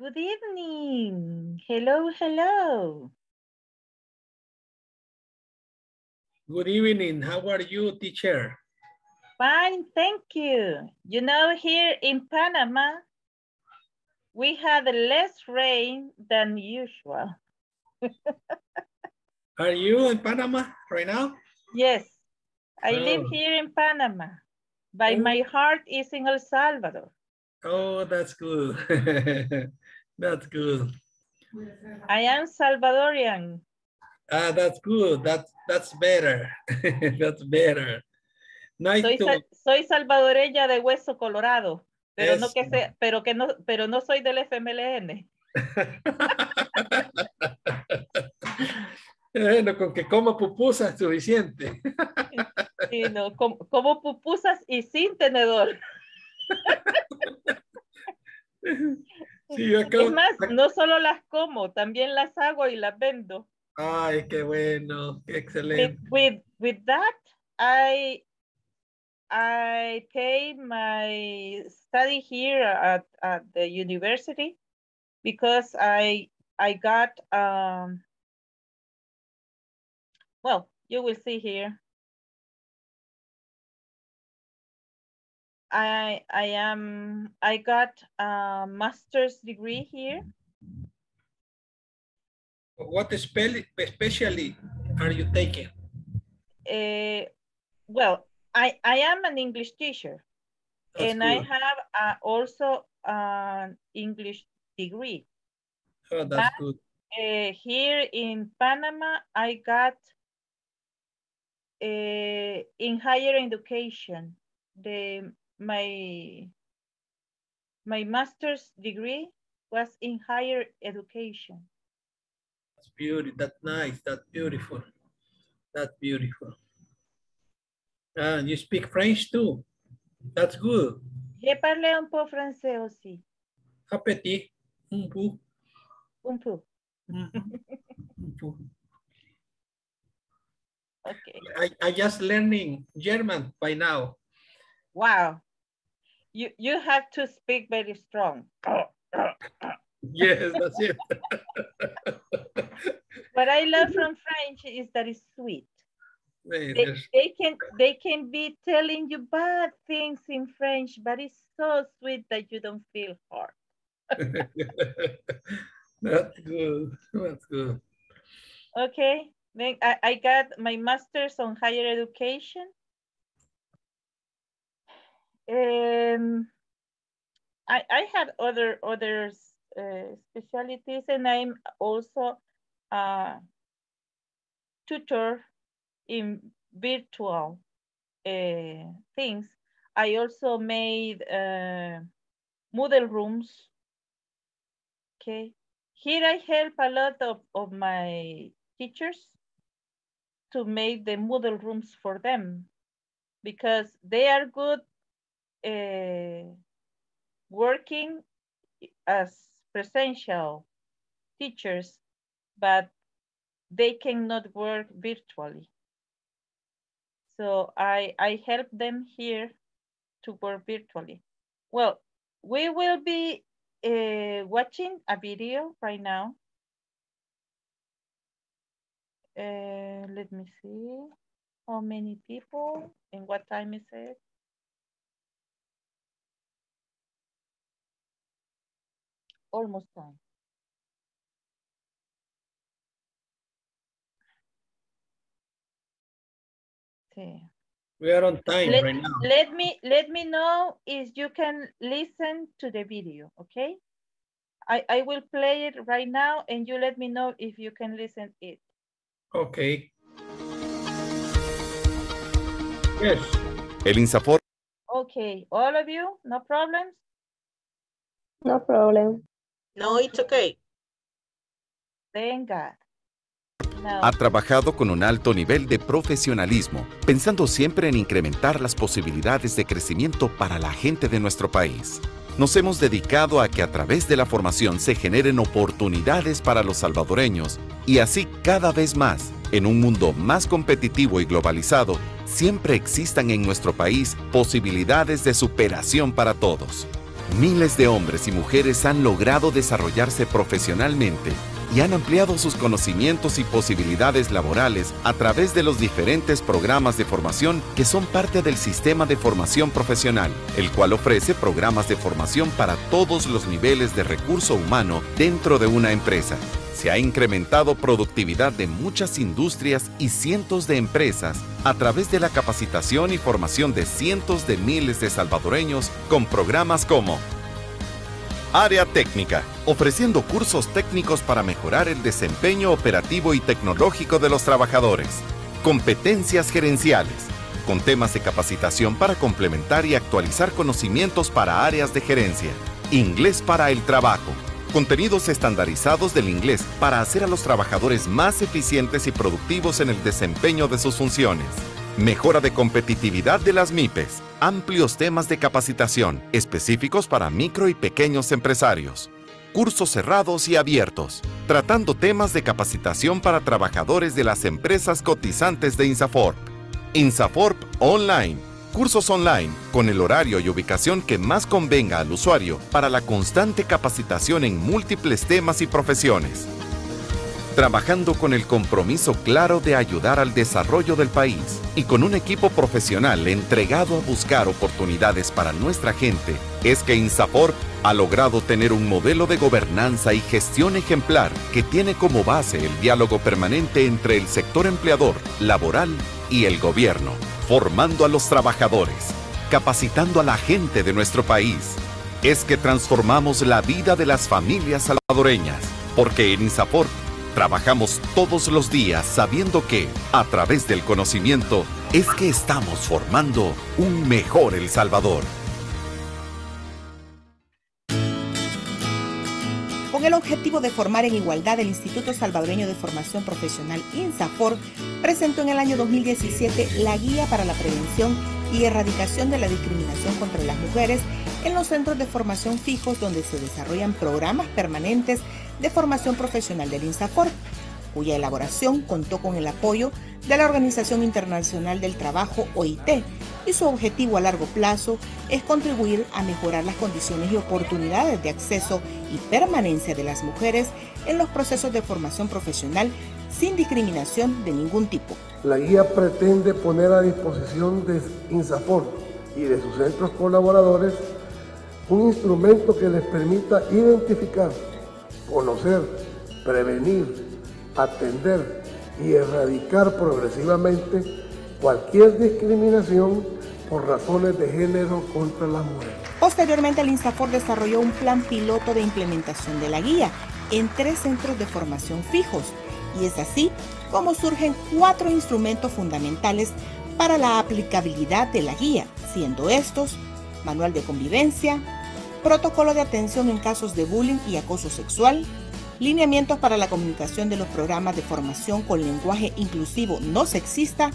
Good evening. Hello, hello. Good evening. How are you, teacher? Fine, thank you. You know, here in Panama, we had less rain than usual. Are you in Panama right now? Yes, I oh. live Oh. here in Panama, but Oh. my heart is in El Salvador. Oh, that's good. that's good. I am Salvadorian. Ah, that's good. That's that's better. that's better. Nice Soy, to soy salvadoreña de hueso colorado, pero no que sea, pero que no, pero no soy del FMLN. Bueno, con que coma pupusa es suficiente. sino como, como pupusas y sin tenedor. Sí, acabo- Es más, no solo las como, también las hago y las vendo. Ay, qué bueno, qué With, excelente. with, with that, I, I pay my study here at, at the university because I, I got, um, well, you will see here. I, I am, I got a master's degree here. What spell, especially are you taking? Uh, well, I, I am an English teacher That's and I have uh, also an English degree. Oh, that's good. Uh, here in Panama, I got uh, in higher education, the my my master's degree was in higher education. That's beautiful. That's nice. That's beautiful. That's beautiful. And you speak French too. That's good. Je parle un peu français aussi, Appétit. Un peu. un peu. Un peu. Okay. I, I just learning German by now. Wow. You you have to speak very strong. Yes, that's it. What I love from French is that it's sweet. They, they can they can be telling you bad things in French, but it's so sweet that you don't feel hurt. That's good. That's good. Okay. Then I, I got my master's on higher education. Um, I, I had other other uh, specialties and I'm also a tutor in virtual uh, things. I also made uh, Moodle rooms. Okay. Here I help a lot of, of my teachers to make the Moodle rooms for them because they are good uh, working as presential teachers, but they cannot work virtually. So I, I help them here to work virtually. Well, we will be uh, watching a video right now. Uh, let me see how many people and what time is it? Almost time. Okay. We are on time Let, right now. let me let me know if you can listen to the video, okay? I, I will play it right now and you let me know if you can listen it. Okay. Yes. El INSAFOR Okay, all of you, no problems? No problem. No, it's okay. God. Now, ha trabajado con un alto nivel de profesionalismo, pensando siempre en incrementar las posibilidades de crecimiento para la gente de nuestro país. Nos hemos dedicado a que a través de la formación se generen oportunidades para los salvadoreños y así cada vez más, en un mundo más competitivo y globalizado, siempre existan en nuestro país posibilidades de superación para todos. Miles de hombres y mujeres han logrado desarrollarse profesionalmente y han ampliado sus conocimientos y posibilidades laborales a través de los diferentes programas de formación que son parte del sistema de formación profesional, el cual ofrece programas de formación para todos los niveles de recurso humano dentro de una empresa. Se ha incrementado productividad de muchas industrias y cientos de empresas a través de la capacitación y formación de cientos de miles de salvadoreños con programas como Área técnica, ofreciendo cursos técnicos para mejorar el desempeño operativo y tecnológico de los trabajadores. Competencias gerenciales, con temas de capacitación para complementar y actualizar conocimientos para áreas de gerencia. Inglés para el trabajo. Contenidos estandarizados del inglés para hacer a los trabajadores más eficientes y productivos en el desempeño de sus funciones. Mejora de competitividad de las MIPES. Amplios temas de capacitación específicos para micro y pequeños empresarios. Cursos cerrados y abiertos, tratando temas de capacitación para trabajadores de las empresas cotizantes de INSAFORP. INSAFORP Online. Cursos online con el horario y ubicación que más convenga al usuario para la constante capacitación en múltiples temas y profesiones trabajando con el compromiso claro de ayudar al desarrollo del país y con un equipo profesional entregado a buscar oportunidades para nuestra gente, es que INSAFORP ha logrado tener un modelo de gobernanza y gestión ejemplar que tiene como base el diálogo permanente entre el sector empleador, laboral y el gobierno, formando a los trabajadores, capacitando a la gente de nuestro país. Es que transformamos la vida de las familias salvadoreñas, porque en INSAFORP Trabajamos todos los días sabiendo que, a través del conocimiento, es que estamos formando un mejor El Salvador. Con el objetivo de formar en igualdad, el Instituto Salvadoreño de Formación Profesional INSAFOR presentó en el año 2017 la Guía para la Prevención y Erradicación de la Discriminación contra las Mujeres en los centros de formación fijos donde se desarrollan programas permanentes de formación profesional del INSAFOR, cuya elaboración contó con el apoyo de la Organización Internacional del Trabajo, OIT, y su objetivo a largo plazo es contribuir a mejorar las condiciones y oportunidades de acceso y permanencia de las mujeres en los procesos de formación profesional sin discriminación de ningún tipo. La guía pretende poner a disposición de INSAFOR y de sus centros colaboradores un instrumento que les permita identificar conocer, prevenir, atender y erradicar progresivamente cualquier discriminación por razones de género contra las mujeres. Posteriormente, el INSAFOR desarrolló un plan piloto de implementación de la guía en tres centros de formación fijos y es así como surgen cuatro instrumentos fundamentales para la aplicabilidad de la guía, siendo estos manual de convivencia, protocolo de atención en casos de bullying y acoso sexual, lineamientos para la comunicación de los programas de formación con lenguaje inclusivo no sexista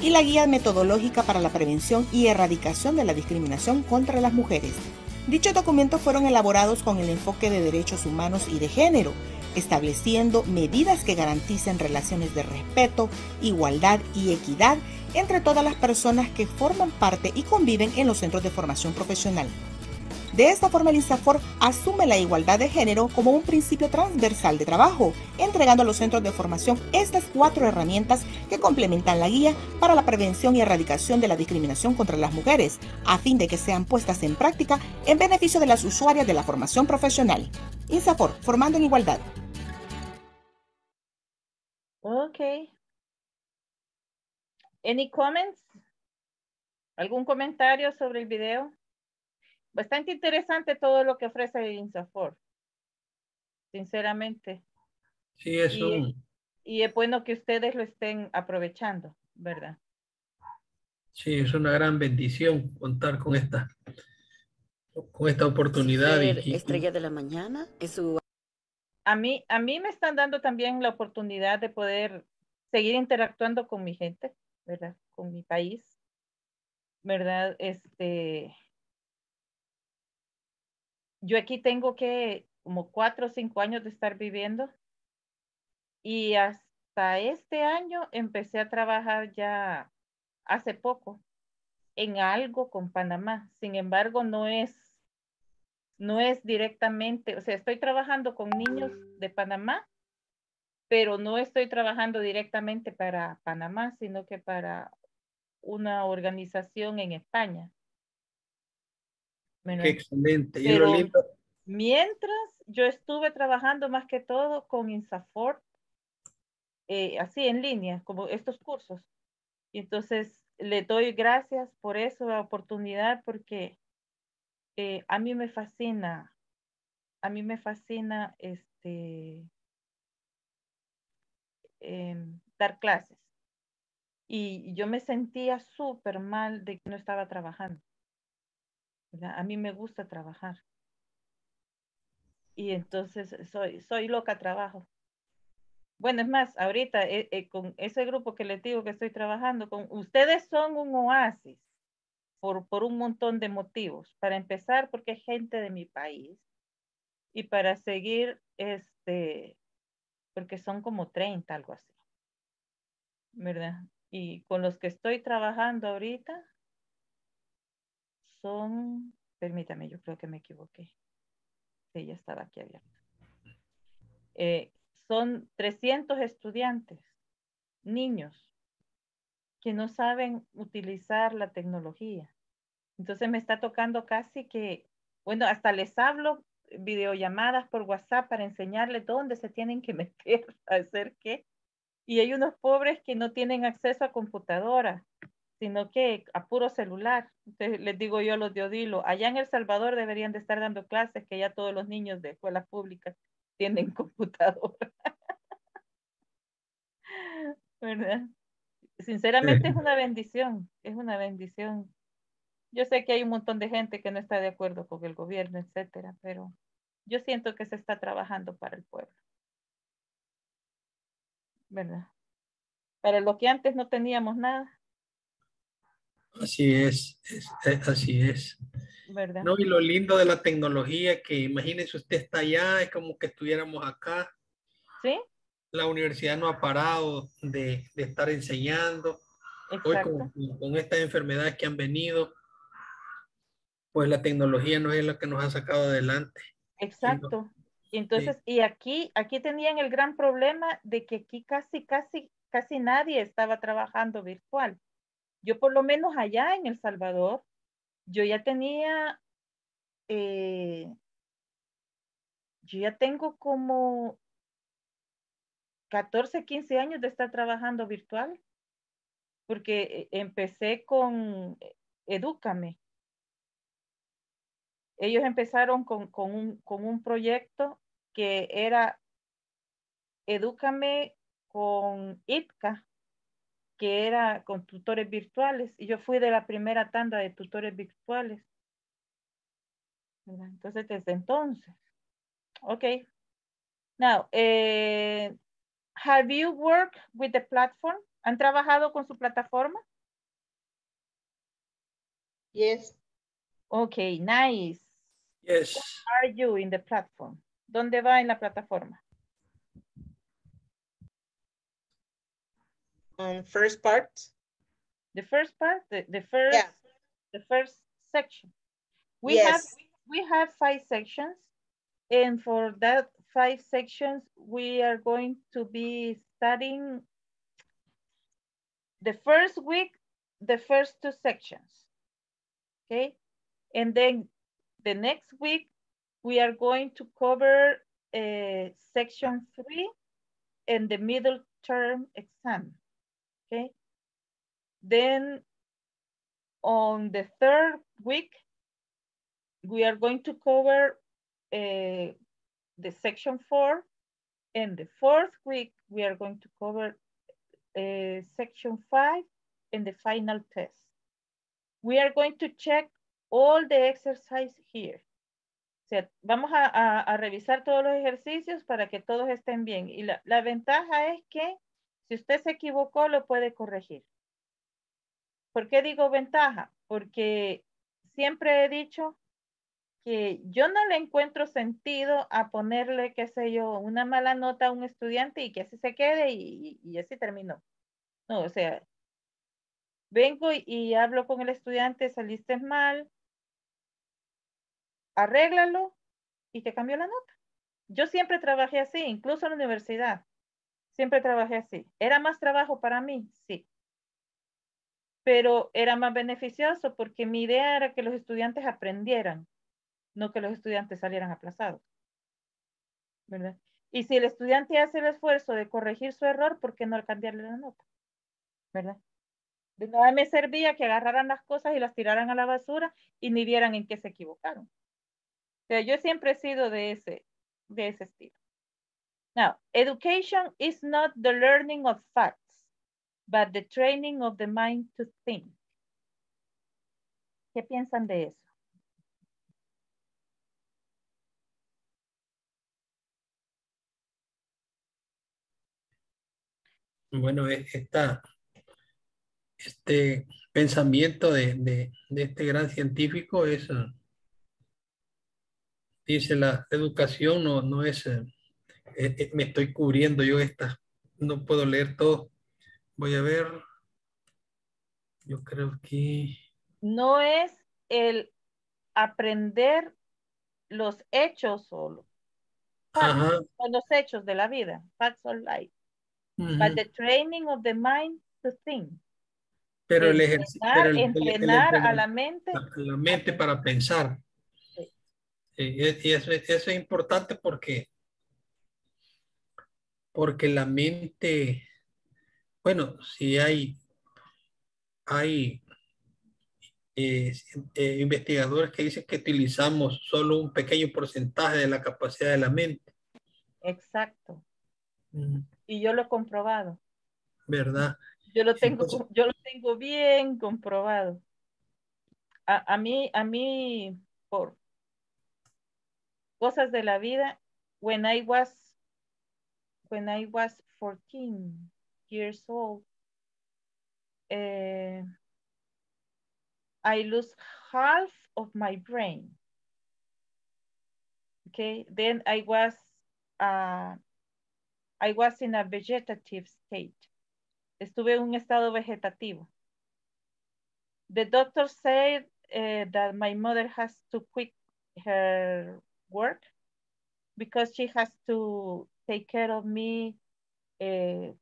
y la guía metodológica para la prevención y erradicación de la discriminación contra las mujeres. Dichos documentos fueron elaborados con el enfoque de derechos humanos y de género, estableciendo medidas que garanticen relaciones de respeto, igualdad y equidad entre todas las personas que forman parte y conviven en los centros de formación profesional. De esta forma, el INSAFOR asume la igualdad de género como un principio transversal de trabajo, entregando a los centros de formación estas cuatro herramientas que complementan la guía para la prevención y erradicación de la discriminación contra las mujeres, a fin de que sean puestas en práctica en beneficio de las usuarias de la formación profesional. INSAFOR, formando en igualdad. Ok. Any comments? ¿Algún comentario sobre el video? bastante interesante todo lo que ofrece el INSAFOR, sinceramente. Sí, es un... Y es bueno que ustedes lo estén aprovechando, ¿verdad? Sí, es una gran bendición contar con esta, con esta oportunidad. y, estrella de la mañana es su... A mí, a mí me están dando también la oportunidad de poder seguir interactuando con mi gente, ¿verdad? Con mi país, ¿verdad? Este, yo aquí tengo que como cuatro o cinco años de estar viviendo y hasta este año empecé a trabajar ya hace poco en algo con Panamá. Sin embargo, no es no es directamente, o sea, estoy trabajando con niños de Panamá, pero no estoy trabajando directamente para Panamá, sino que para una organización en España. Qué excelente. Pero mientras yo estuve trabajando más que todo con Insafor, eh, así en línea, como estos cursos. Entonces le doy gracias por eso, la oportunidad, porque eh, a mí me fascina, a mí me fascina este, em, dar clases. Y yo me sentía súper mal de que no estaba trabajando. A mí me gusta trabajar. Y entonces soy, soy loca trabajo. Bueno, es más, ahorita eh, eh, con ese grupo que les digo que estoy trabajando, con ustedes son un oasis por, por un montón de motivos. Para empezar, porque es gente de mi país. Y para seguir, este, porque son como 30, algo así. ¿Verdad? Y con los que estoy trabajando ahorita son, permítame, yo creo que me equivoqué. Sí, ya estaba aquí abierto. Eh, son 300 estudiantes, niños, que no saben utilizar la tecnología. Entonces me está tocando casi que, bueno, hasta les hablo videollamadas por WhatsApp para enseñarles dónde se tienen que meter, a hacer qué. Y hay unos pobres que no tienen acceso a computadora, sino que a puro celular. Entonces les digo yo a los de Odilo, allá en El Salvador deberían de estar dando clases que ya todos los niños de escuelas públicas tienen computadora. ¿Verdad? Sinceramente es una bendición, es una bendición. Yo sé que hay un montón de gente que no está de acuerdo con el gobierno, etcétera, pero yo siento que se está trabajando para el pueblo. ¿Verdad? Para lo que antes no teníamos nada, así es, es- es- así es. ¿verdad? No, y lo lindo de la tecnología, que imagínese usted está allá, es como que estuviéramos acá. ¿Sí? La universidad no ha parado de, de estar enseñando. Hoy Exacto. con, con estas enfermedades que han venido, pues la tecnología no es la que nos ha sacado adelante. Exacto. Entonces, y aquí, aquí tenían el gran problema de que aquí casi, casi, casi nadie estaba trabajando virtual. Yo por lo menos allá en El Salvador, yo ya tenía, eh, yo ya tengo como 14, 15 años de estar trabajando virtual, porque eh, empecé con eh, Edúcame. Ellos empezaron con, con un, con un proyecto que era Edúcame con ITCA, que era con tutores virtuales, y yo fui de la primera tanda de tutores virtuales. Entonces, desde entonces. Ok. Now, eh, have you worked with the platform? ¿Han trabajado con su plataforma? Yes. Okay, nice. Yes. Are you in the platform? ¿Dónde va en la plataforma? On first part. The first part, the, the first, Yeah. the first section. We have we have five sections, and for that five sections, we are going to be studying the first week, the first two sections. Okay, and then the next week, we are going to cover uh, section three and the middle term exam. Okay. Then on the third week, we are going to cover uh, the section four. And the fourth week, we are going to cover uh, section five and the final test. We are going to check all the exercise here. O sea, vamos a, a- a revisar todos los ejercicios para que todos estén bien. Y la, la ventaja es que si usted se equivocó, lo puede corregir. ¿Por qué digo ventaja? Porque siempre he dicho que yo no le encuentro sentido a ponerle, qué sé yo, una mala nota a un estudiante y que así se quede y, y así terminó. No, o sea, vengo y, y hablo con el estudiante, saliste mal, arréglalo y te cambió la nota. Yo siempre trabajé así, incluso en la universidad. Siempre trabajé así. ¿Era más trabajo para mí? Sí. Pero era más beneficioso porque mi idea era que los estudiantes aprendieran, no que los estudiantes salieran aplazados. ¿Verdad? Y si el estudiante hace el esfuerzo de corregir su error, ¿por qué no cambiarle la nota? ¿Verdad? De nada me servía que agarraran las cosas y las tiraran a la basura y ni vieran en qué se equivocaron. Sea, yo siempre he sido de ese, de ese estilo. Now, education is not the learning of facts, but the training of the mind to think. ¿Qué piensan de eso? Bueno, e- esta, este pensamiento de, de- de este gran científico es, eh, dice, la educación no, no es, eh, eh, eh, me estoy cubriendo yo esta, no puedo leer todo. Voy a ver, yo creo que, No es el aprender los hechos solo. ajá, los hechos de la vida, facts of life, ujú, but the training of the mind to think. pero el ejercicio, Entrenar, entrenar a la mente. la mente para pensar. Eh, Y eso, es- eso es importante porque, porque la mente, bueno, si hay, hay eh, eh, investigadores que dicen que utilizamos solo un pequeño porcentaje de la capacidad de la mente, Exacto. Mm, Y yo lo he comprobado. ¿verdad? Yo lo tengo, Entonces- yo lo tengo bien comprobado. A, a mí, a mí, por cosas de la vida, when I was, when I was 14 years old, eh, I lose half of my brain. Okay, then I was, uh, I was in a vegetative state. Estuve en un estado vegetativo. The doctor said uh, that my mother has to quit her work because she has to take care of me, uh,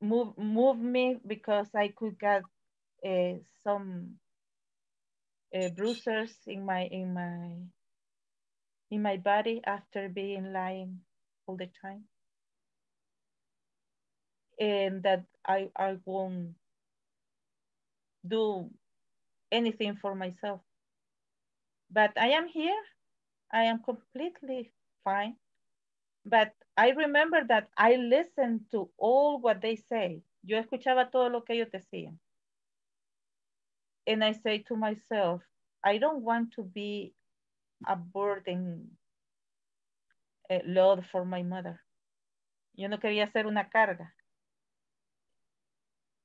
move move me because I could get uh, some uh, bruises in my in my in my body after being lying all the time and that I, I won't do anything for myself. But I am here. I am completely fine. But I remember that I listened to all what they say. Yo escuchaba todo lo que ellos decían. And I say to myself, I don't want to be a burden a load for my mother. Yo no quería ser una carga.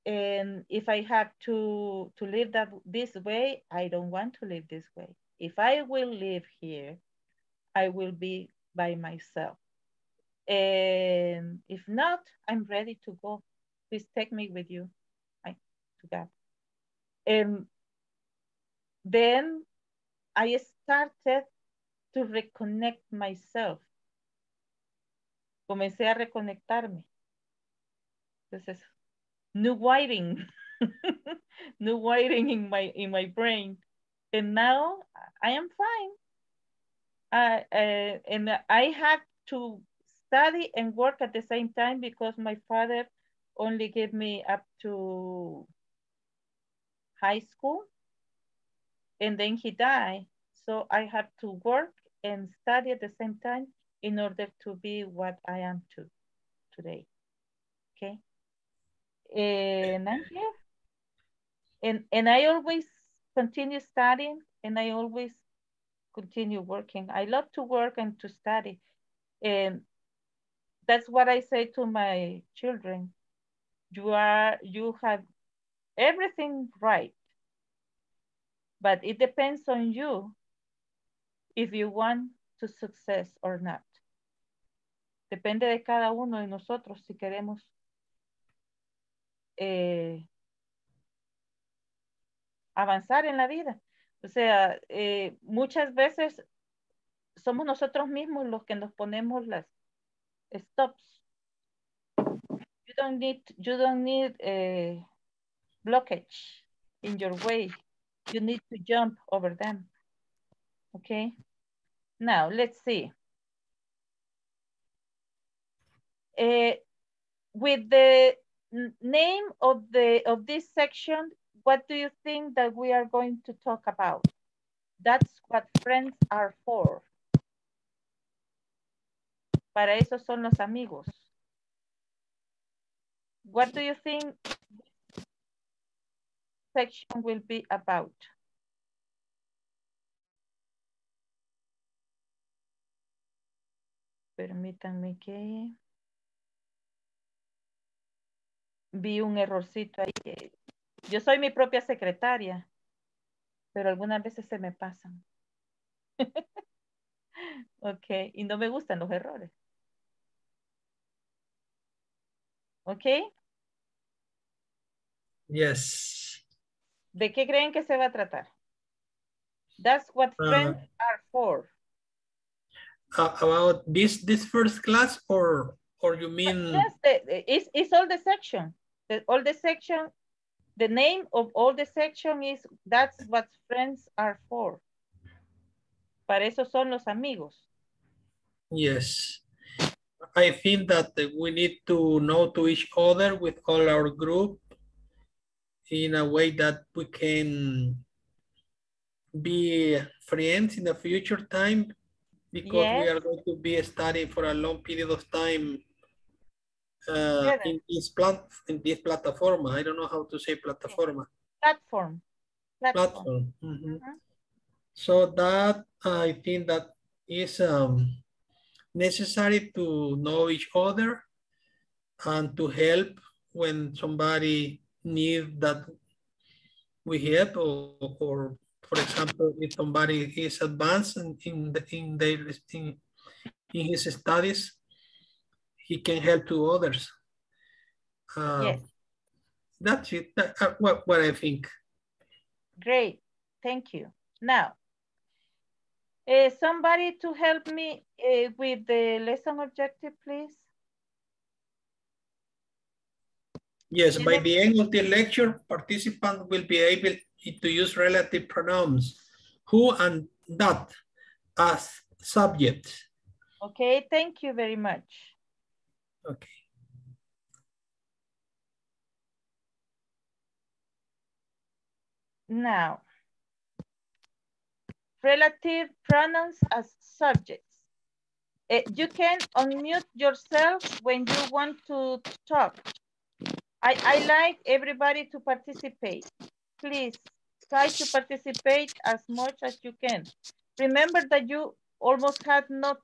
And if I have to to live that this way, I don't want to live this way. If I will live here, I will be by myself. And if not, I'm ready to go. Please take me with you. I to God. And then I started to reconnect myself. Comencé a reconectarme. Entonces, new wiring, new wiring in my in my brain, and now I am fine. Uh, uh, and I had to study and work at the same time because my father only gave me up to high school, and then he died. So I had to work and study at the same time in order to be what I am to today. Okay and I'm here. And and I always continue studying and I always continue working. I love to work and to study. And that's what I say to my children. You are you have everything right. But it depends on you if you want to success or not. Depende de cada uno de nosotros si queremos eh, avanzar en la vida. O sea, eh, muchas veces somos nosotros mismos los que nos ponemos las stops. You don't need, you don't need a blockage in your way. You need to jump over them. Okay. Now let's see. Uh, with the name of the of this section, what do you think that we are going to talk about? That's what friends are for. Para eso son los amigos. What do you think section will be about? Permítanme que vi un errorcito ahí. Yo soy mi propia secretaria, pero algunas veces se me pasan. ok, y no me gustan los errores. Ok. Yes. ¿De qué creen que se va a tratar? That's what Uh, friends are for. Uh, about this this first class or or you mean Yes, the, it's, it's all the section. The, all the section, the name of all the section is that's what friends are for. Para eso son los amigos. yes. I think that we need to know to each other with all our group in a way that we can be friends in the future time because we are going to be studying for a long period of time uh, in this plat in this platform. I don't know how to say plataforma. Platform. Platform. Platform. Mhm. Mhm. So that I think that is um, necessary to know each other and to help when somebody need that we help or, or for example, if somebody is advanced in, in, the, in, their, in, in his studies, he can help to others. Uh, Yes. That's it, that, uh, what, what I think. Great. Thank you. Now, uh, somebody to help me uh, with the lesson objective, please. Yes, by the end of the lecture, participants will be able to use relative pronouns, who and that as subjects. Okay, thank you very much. Okay. Now, relative pronouns as subjects. Eh, you can unmute yourself when you want to talk. I, I like everybody to participate. Please try to participate as much as you can. Remember that you almost had not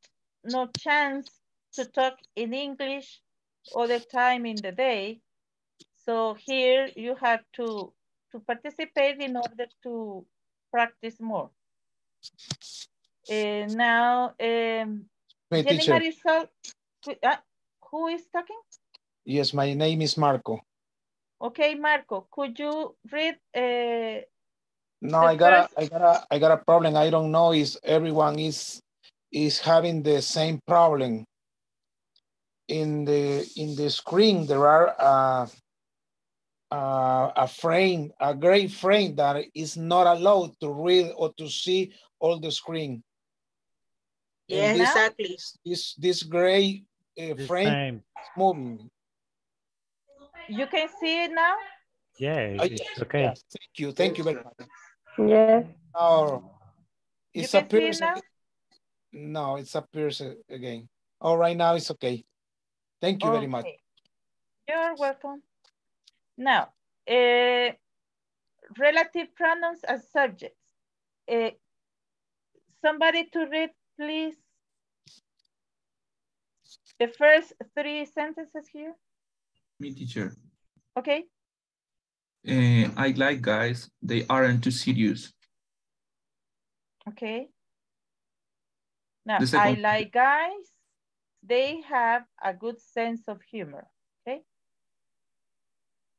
no chance to talk in English all the time in the day. So here you have to, to participate in order to practice more. Uh, now, um, My Jenny teacher. Marisol, uh, who is talking? Yes, my name is Marco. Okay, Marco, could you read? Uh, No, I got first- a, I got a, I got a problem. I don't know if everyone is, is having the same problem. In the, in the screen, there are, uh, uh, a frame, a gray frame that is not allowed to read or to see all the screen. And Yes, this- exactly. This, this gray uh, The frame same. is moving. you can see it now? Yeah, Oh, it's yes, okay. yes. Thank you, thank you very much. Yes. Oh, it's can see it appears. now? No, it's appears again. Oh, right now it's okay. Thank you very much. You're welcome. Now, uh, relative pronouns as subjects. Uh, somebody to read, please. The first three sentences here, Me teacher. okay? Uh, I like guys. They aren't too serious. Okay. Now, I like guys. They have a good sense of humor. Okay.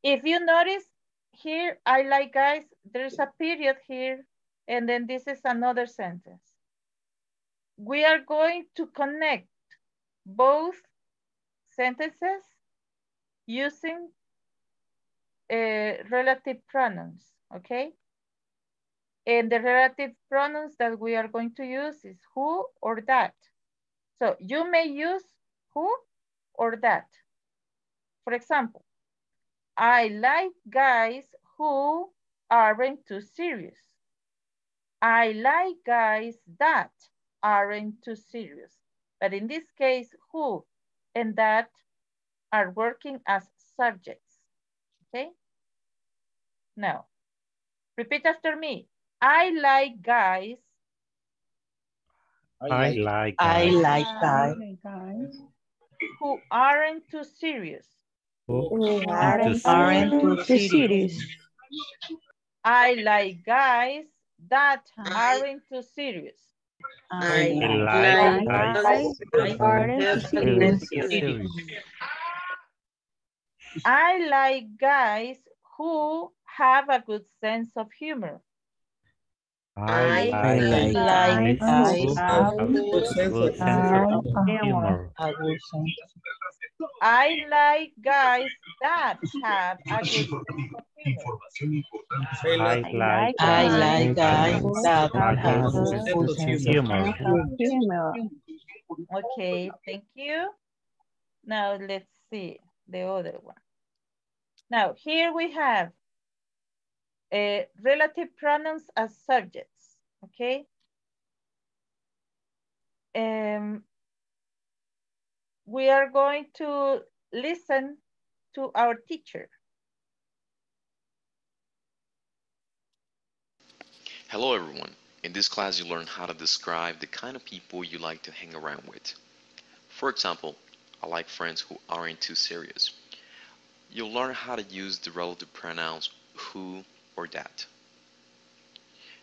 If you notice here, I like guys, there's a period here And then this is another sentence. We are going to connect both sentences using uh, relative pronouns, okay? And the relative pronouns that we are going to use is who or that. So you may use who or that. For example, I like guys who aren't too serious. I like guys that aren't too serious. But in this case, who and that are working as subjects, okay? Now, repeat after me. I like guys. I like I guys like guys. Who aren't too serious. who aren't, aren't aren't too serious. I like guys that aren't too serious. I like like guys guys who aren't too serious. I like guys who have a good sense of humor. I I like like guys who guys have a Good good sense of sense humor. of humor. a good sense. I like guys that have a good sense of humor. I I like like I like guys guys that have have a a good good sense sense of of humor. Okay, thank you. Now let's see the other one. Now here we have uh, relative pronouns as subjects, okay? Um, we are going to listen to our teacher. Hello everyone. In this class you learn how to describe the kind of people you like to hang around with. For example, I like friends who aren't too serious. You'll learn how to use the relative pronouns who or that.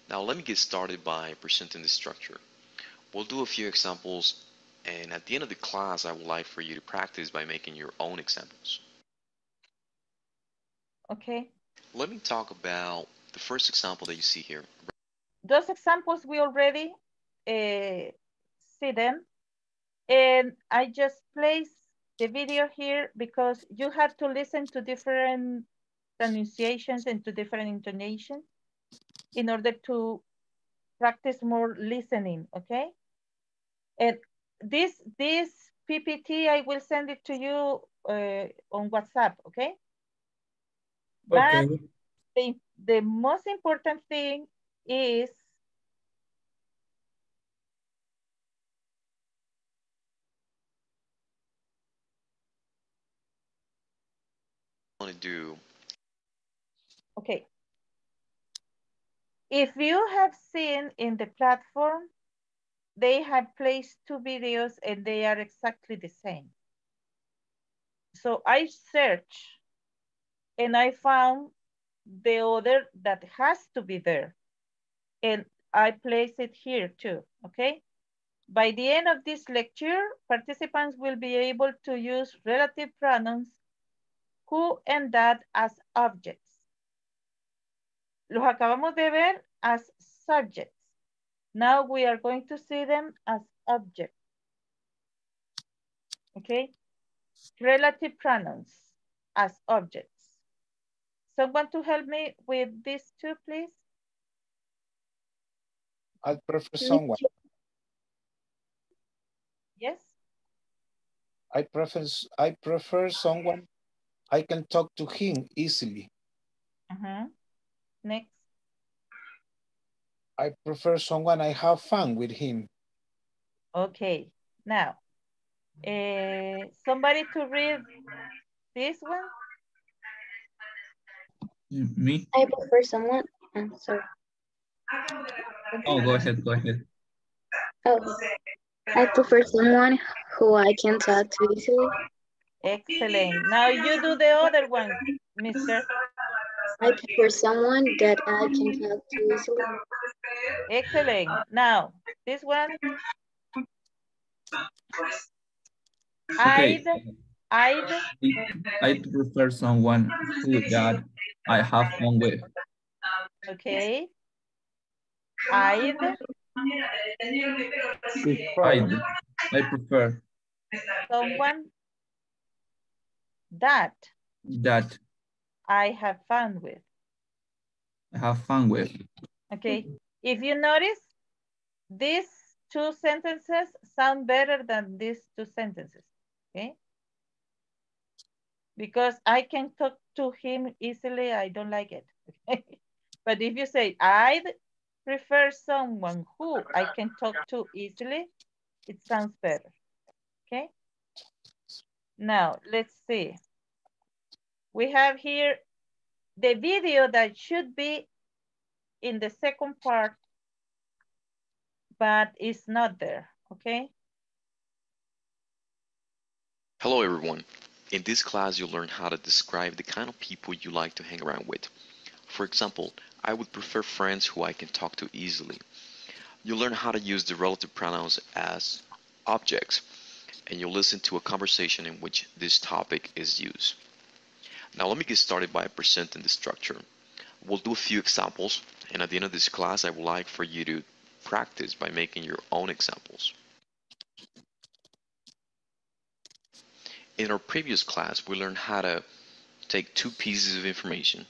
Now let me get started by presenting the structure. We'll do a few examples and at the end of the class I would like for you to practice by making your own examples. Okay, Let me talk about the first example that you see here. those examples we already uh, see them. And I just place the video here because you have to listen to different pronunciations and to different intonations in order to practice more listening, okay? And this, this PPT, I will send it to you uh, on WhatsApp, okay? But Okay. the, the most important thing is want to do Okay. If you have seen in the platform, they have placed two videos and they are exactly the same. So I searched and I found the other that has to be there. And I place it here too, okay? By the end of this lecture, participants will be able to use relative pronouns who and that as objects. Los acabamos de ver as subjects. Now we are going to see them as objects. Okay? Relative pronouns as objects. Someone to help me with these two, please? I prefer someone. Yes? I prefer, I prefer someone I can talk to him easily. Uh-huh. Next. I prefer someone I have fun with him. Okay. Now, uh, somebody to read this one? Me? I prefer someone. I'm sorry. Oh, go ahead, go ahead. Oh, I prefer someone who I can talk to easily. Excellent. Now you do the other one, mister. I prefer someone that I can talk to easily. Excellent. Now, this one. Okay. I'd, I'd, I'd prefer someone who that I have fun with. okay. I'd, I'd. I prefer someone that that I have fun with. I have fun with. Okay, if you notice, these two sentences sound better than these two sentences, okay? Because I can talk to him easily, I don't like it, okay? But if you say, I'd prefer someone who I can talk to easily, it sounds better, okay? Now, let's see. We have here the video that should be in the second part, but it's not there, okay? Hello everyone. In this class you'll learn how to describe the kind of people you like to hang around with. For example, I would prefer friends who I can talk to easily. You'll learn how to use the relative pronouns as objects, and you'll listen to a conversation in which this topic is used. Now let me get started by presenting the structure. We'll do a few examples, and at the end of this class I would like for you to practice by making your own examples. In our previous class, we learned how to take two pieces of information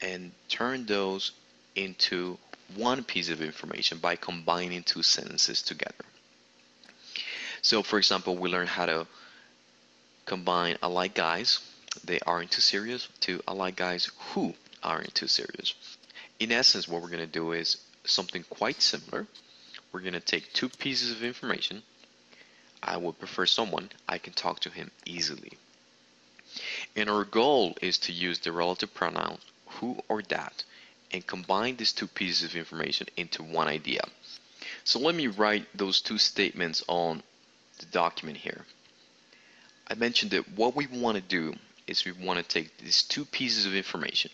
and turn those into one piece of information by combining two sentences together. So for example, we learned how to combine I like guys, they aren't too serious, to like guys who aren't too serious. In essence, what we're going to do is something quite similar. We're going to take two pieces of information. I would prefer someone, I can talk to him easily. And our goal is to use the relative pronoun who or that and combine these two pieces of information into one idea. So let me write those two statements on the document here. I mentioned that what we want to do is we want to take these two pieces of information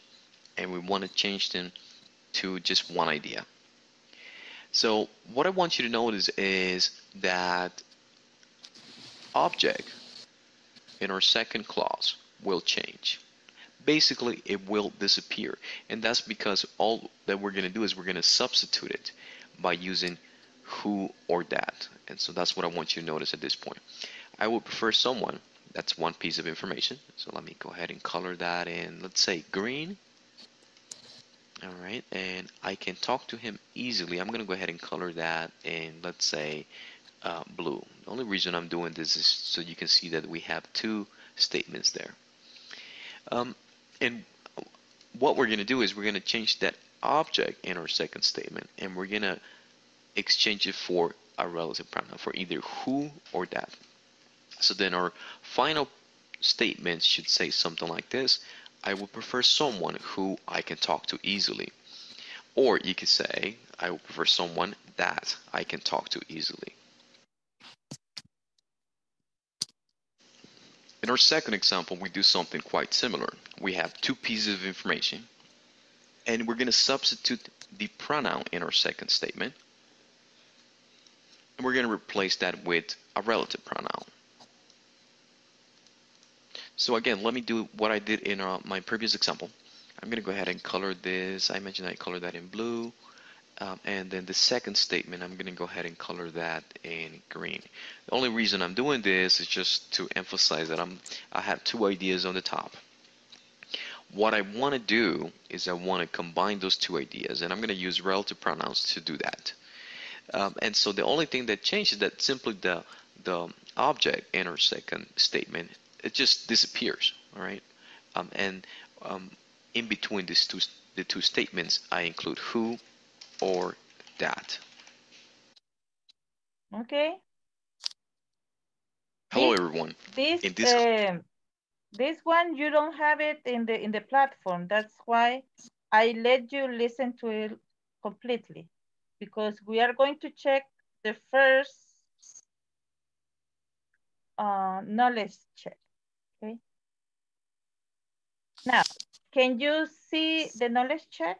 and we want to change them to just one idea. So what I want you to notice is that object in our second clause will change. Basically, it will disappear. And that's because all that we're going to do is we're going to substitute it by using who or that. And so that's what I want you to notice at this point. I would prefer someone. That's one piece of information. So let me go ahead and color that in, let's say green. All right, and I can talk to him easily. I'm going to go ahead and color that in, let's say, uh, blue. The only reason I'm doing this is so you can see that we have two statements there. Um, and what we're going to do is we're going to change that object in our second statement, and we're going to exchange it for a relative pronoun, for either who or that. So then our final statement should say something like this. I would prefer someone who I can talk to easily. Or you could say, I would prefer someone that I can talk to easily. In our second example, we do something quite similar. We have two pieces of information, and we're going to substitute the pronoun in our second statement, and we're going to replace that with a relative pronoun. So again, let me do what I did in uh, my previous example. I'm going to go ahead and color this. I mentioned I colored that in blue. Um, and then the second statement, I'm going to go ahead and color that in green. The only reason I'm doing this is just to emphasize that I'm, I have two ideas on the top. What I want to do is I want to combine those two ideas, and I'm going to use relative pronouns to do that. Um, and so the only thing that changes that simply the, the object in our second statement, it just disappears, all right? Um, and um, in between these two, the two statements, I include who or that. Okay. Hello, This- everyone. This In this, um, this one you don't have it in the in the platform. That's why I let you listen to it completely because we are going to check the first uh, knowledge check. Okay. Now, can you see the knowledge check?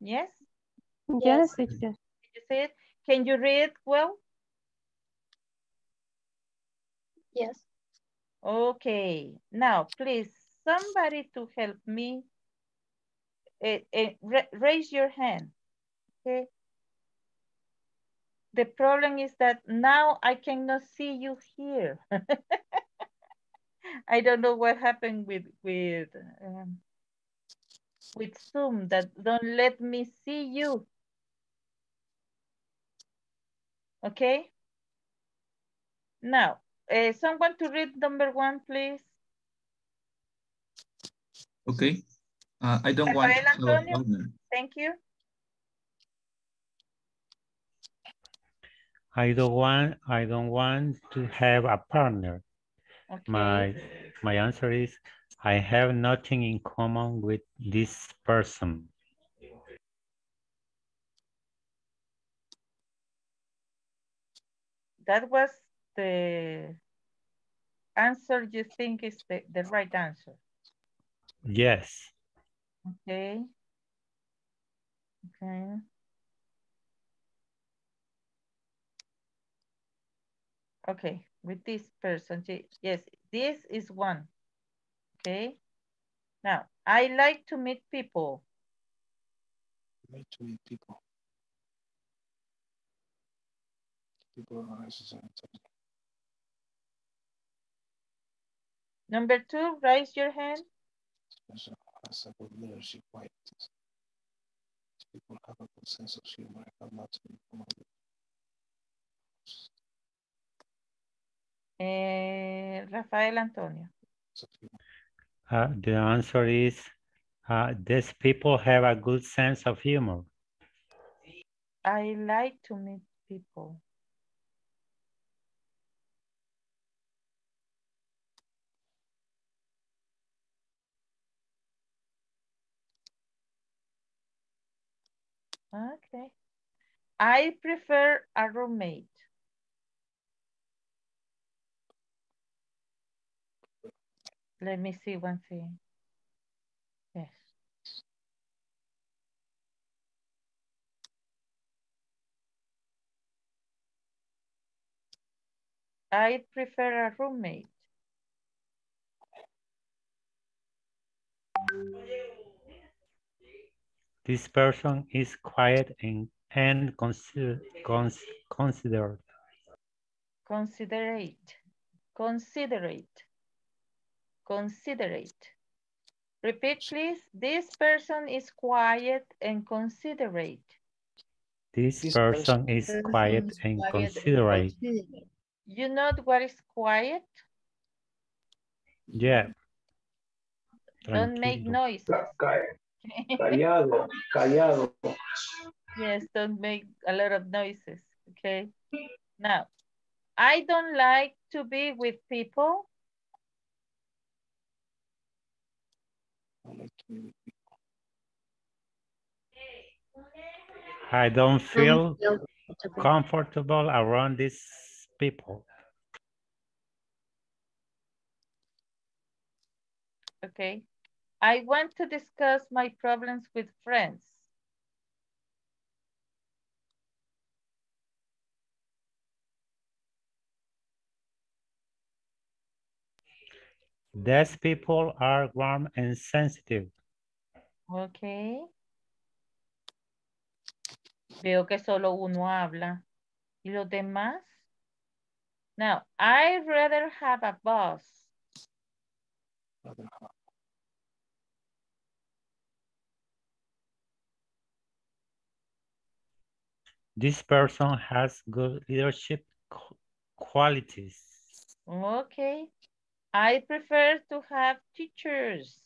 Yes. Yes, teacher. Did you see it? Can you read well? Yes. Okay, now please, somebody to help me eh, ra- raise your hand, okay? The problem is that now I cannot see you here. I don't know what happened with with um, with Zoom that don't let me see you. Okay. Now, uh, someone to read number one, please. Okay. Uh, I don't want to Antonio. Thank you. I don't want I don't want to have a partner. Okay. My my answer is I have nothing in common with this person. That was the answer you think is the, the right answer. Yes. Okay. Okay. Okay, with this person, yes, this is one. Okay. Now, I like to meet people. Like to meet people. People are necessary. Number two, raise your hand. Has a good leadership qualities. People have a good sense of humor. I have lots of common with Eh, Rafael Antonio. sense of humor. Uh, the answer is uh, these people have a good sense of humor. I like to meet people. Okay. I prefer a roommate. Let me see one thing. Yes. I prefer a roommate. This person is quiet and, and consider, cons, considered. Considerate. Considerate. Considerate. Repeat, please. This person is quiet and considerate. This, This person, person is quiet and considerate. You know what is quiet? Yeah. Don't make noise. noises. Callado, callado. Yes, don't make a lot of noises, okay? Now, I don't like to be with people. I like to meet. I don't feel feel comfortable around these people. Okay. I want to discuss my problems with friends. These people are warm and sensitive. Okay. Veo que solo uno habla. ¿Y los demás? Now, I rather have a boss. This person has good leadership qualities. Okay. I prefer to have teachers.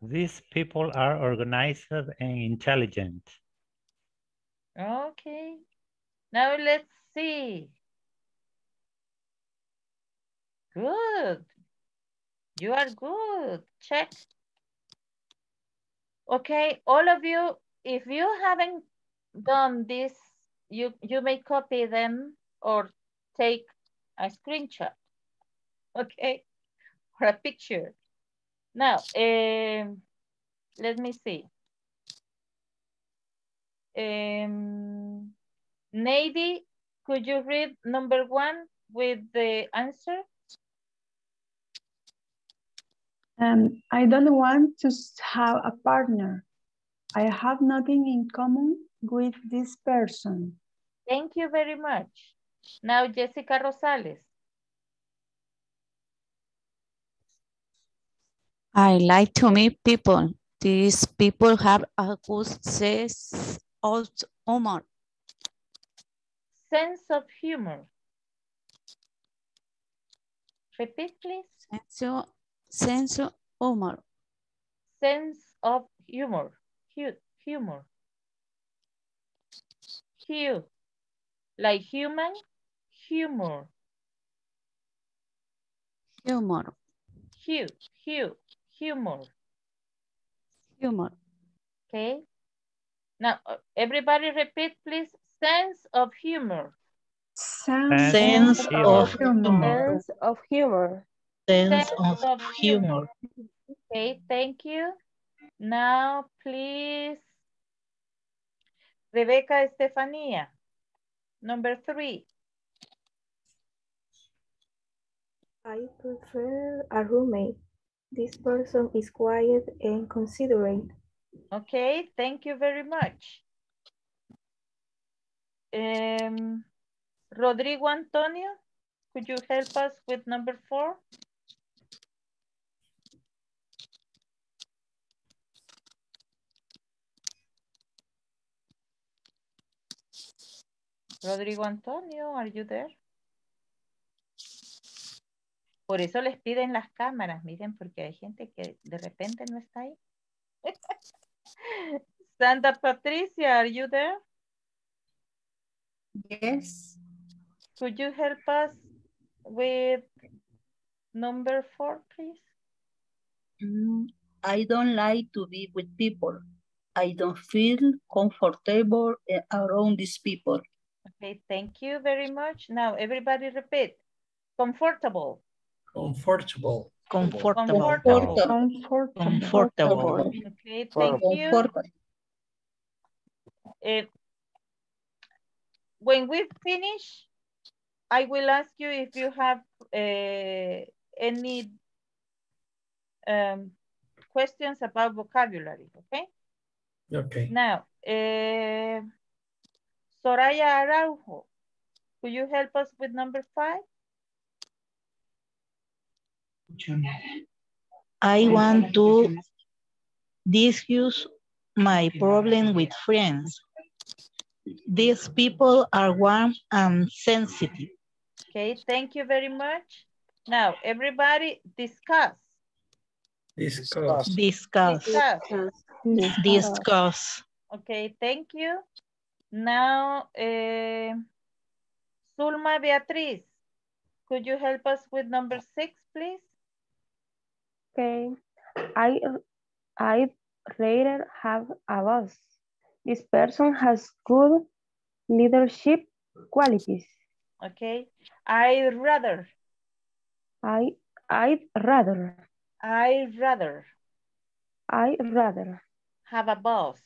These people are organized and intelligent. Okay. Now let's see. Good. You are good. Check. Okay, all of you, if you haven't done this, you, you may copy them or take a screenshot. Okay, or a picture. Now, um, let me see. Um, Nady, could you read number one with the answer? Um, I don't want to have a partner. I have nothing in common with this person. Thank you very much. Now, Jessica Rosales. I like to meet people. These people have a good sense of humor. Sense of humor. Repeat, please. Sense of, sense of humor. Sense of humor. Humor. Hue. Like human, humor. Humor. Hue, hue, humor. Humor. Okay. Now, uh, everybody repeat, please. Sense of humor. Sense, Sense of of humor. Sense of humor. Sense of humor. Okay, thank you. Now, please, Rebecca Estefania, number three. I prefer a roommate. This person is quiet and considerate. Okay, thank you very much. Um, Rodrigo Antonio, could you help us with number four? Rodrigo Antonio, are you there? Por eso les piden las cámaras, miren, porque hay gente que de repente no está ahí. Santa Patricia, are you there? Yes. Could you help us with number four, please? Mm, I don't like to be with people. I don't feel comfortable eh, around these people. Okay, thank you very much. Now, everybody repeat. Comfortable. Comfortable. Comfortable. Comfortable. Comfortable. Okay, thank you. Comfortable. Eh, when we finish, I will ask you if you have uh, any um, questions about vocabulary, okay? Okay. Now, eh, Soraya Araujo, could you help us with number five? I want to discuss my problem with friends. These people are warm and sensitive. Okay, thank you very much. Now, everybody discuss. Discuss. Discuss. Discuss. Discuss. Okay, thank you. Now, eh, Zulma Beatriz, could you help us with number six, please? Okay. I I rather have a boss. This person has good leadership qualities. Okay, I'd rather, I I'd rather I'd rather I'd rather have a boss.